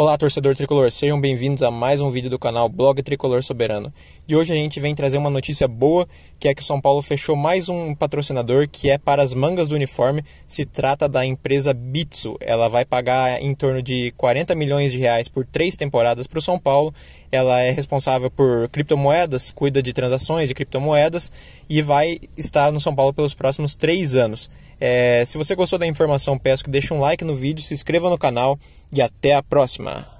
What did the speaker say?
Olá, torcedor tricolor, sejam bem-vindos a mais um vídeo do canal Blog Tricolor Soberano. E hoje a gente vem trazer uma notícia boa, que é que o São Paulo fechou mais um patrocinador que é para as mangas do uniforme. Se trata da empresa Bitsu. Ela vai pagar em torno de 40 milhões de reais por três temporadas para o São Paulo. Ela é responsável por criptomoedas, cuida de transações de criptomoedas e vai estar no São Paulo pelos próximos três anos. É, se você gostou da informação, peço que deixe um like no vídeo, se inscreva no canal e até a próxima!